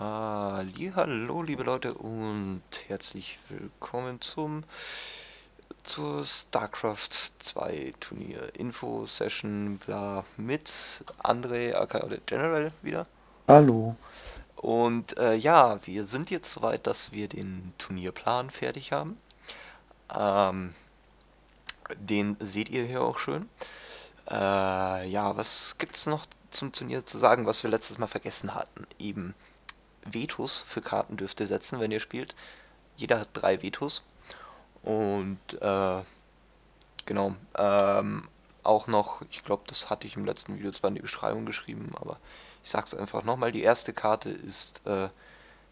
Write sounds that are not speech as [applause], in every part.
Hallo, liebe Leute und herzlich willkommen zum zur StarCraft 2 Turnier Info Session bla mit André aka oder General wieder. Hallo. Und äh, ja, wir sind jetzt soweit, dass wir den Turnierplan fertig haben. Ähm, den seht ihr hier auch schön. Äh, ja, was gibt es noch zum Turnier zu sagen, was wir letztes Mal vergessen hatten? Eben Vetos für Karten dürft ihr setzen, wenn ihr spielt. Jeder hat drei Vetos. Und äh, genau, ähm, auch noch, ich glaube, das hatte ich im letzten Video zwar in die Beschreibung geschrieben, aber ich sage es einfach nochmal, die erste Karte ist äh,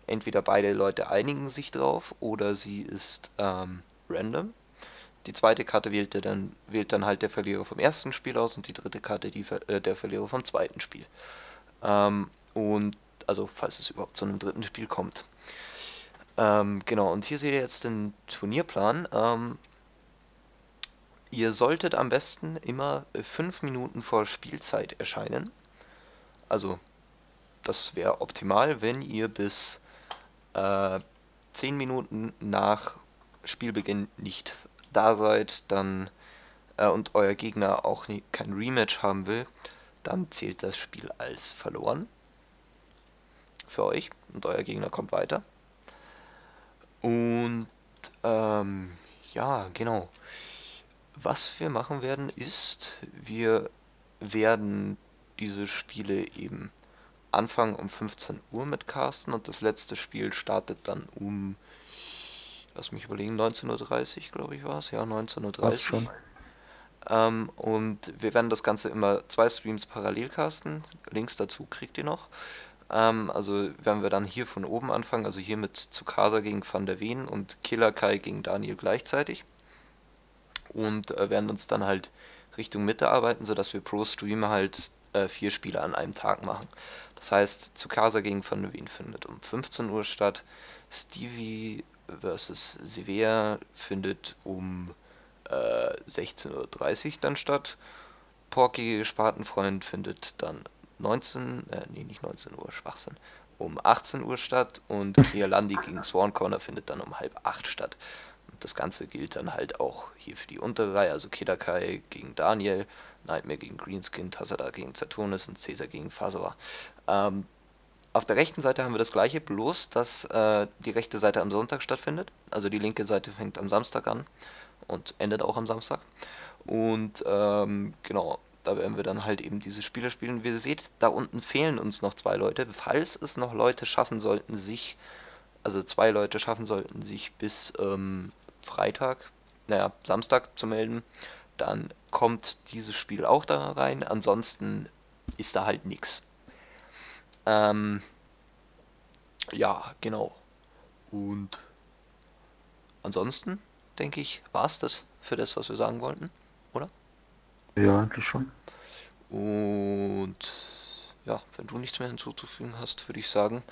entweder beide Leute einigen sich drauf oder sie ist ähm, random. Die zweite Karte wählt, dann, wählt dann halt der Verlierer vom ersten Spiel aus und die dritte Karte die, äh, der Verlierer vom zweiten Spiel. Ähm, und also falls es überhaupt zu einem dritten Spiel kommt. Ähm, genau, und hier seht ihr jetzt den Turnierplan. Ähm, ihr solltet am besten immer fünf Minuten vor Spielzeit erscheinen. Also, das wäre optimal, wenn ihr bis äh, 10 Minuten nach Spielbeginn nicht da seid, dann äh, und euer Gegner auch nie, kein Rematch haben will, dann zählt das Spiel als verloren für euch und euer Gegner kommt weiter. Und ähm, ja, genau. Was wir machen werden ist, wir werden diese Spiele eben anfangen um 15 Uhr mit Casten und das letzte Spiel startet dann um, lass mich überlegen, 19.30 Uhr, glaube ich war es, ja, 19.30 Uhr. Ähm, und wir werden das Ganze immer zwei Streams parallel casten. Links dazu kriegt ihr noch. Ähm, also werden wir dann hier von oben anfangen, also hier mit Tsukasa gegen Van der Ven und Killer Kai gegen Daniel gleichzeitig. Und äh, werden uns dann halt Richtung Mitte arbeiten, sodass wir pro Stream halt äh, vier Spiele an einem Tag machen. Das heißt, Tsukasa gegen Van der Ven findet um 15 Uhr statt, Stevie vs. Sevilla findet um äh, 16.30 Uhr dann statt, Porky Spatenfreund findet dann 19, äh, nee, nicht 19 Uhr, Schwachsinn, um 18 Uhr statt und [laughs] Kialandi gegen Swan Corner findet dann um halb 8 statt. Und das Ganze gilt dann halt auch hier für die untere Reihe, also Kedakai gegen Daniel, Nightmare gegen Greenskin, Tassada gegen Saturnus und Caesar gegen Fasora. Ähm, auf der rechten Seite haben wir das gleiche, bloß dass äh, die rechte Seite am Sonntag stattfindet. Also die linke Seite fängt am Samstag an und endet auch am Samstag. Und ähm, genau, da werden wir dann halt eben diese Spiele spielen. Wie ihr seht, da unten fehlen uns noch zwei Leute. Falls es noch Leute schaffen sollten, sich, also zwei Leute schaffen sollten, sich bis ähm, Freitag, naja, Samstag zu melden, dann kommt dieses Spiel auch da rein. Ansonsten ist da halt nichts. Ähm, ja, genau. Und ansonsten, denke ich, war es das für das, was wir sagen wollten, oder? Ja, eigentlich schon. Und ja, wenn du nichts mehr hinzuzufügen hast, würde ich sagen.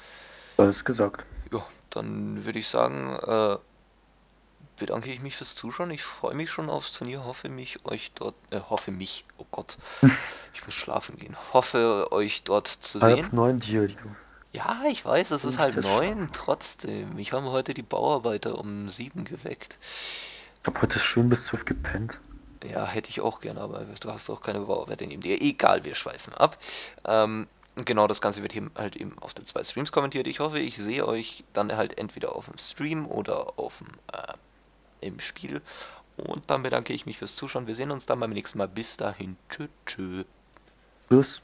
Alles gesagt. Ja, dann würde ich sagen, äh, bedanke ich mich fürs Zuschauen. Ich freue mich schon aufs Turnier, hoffe mich euch dort, äh, hoffe mich, oh Gott, [laughs] ich muss schlafen gehen. Hoffe euch dort zu halb sehen. neun dir, du. Ja, ich weiß, es ist halb neun, trotzdem. Ich habe heute die Bauarbeiter um sieben geweckt. Ich habe heute schön bis zwölf gepennt. Ja, hätte ich auch gerne, aber du hast auch keine Bauwerte neben dir. Egal, wir schweifen ab. Ähm, genau, das Ganze wird hier halt eben auf den zwei Streams kommentiert. Ich hoffe, ich sehe euch dann halt entweder auf dem Stream oder auf dem, äh, im Spiel. Und dann bedanke ich mich fürs Zuschauen. Wir sehen uns dann beim nächsten Mal. Bis dahin. Tschüss. Tschüss. Tschüss.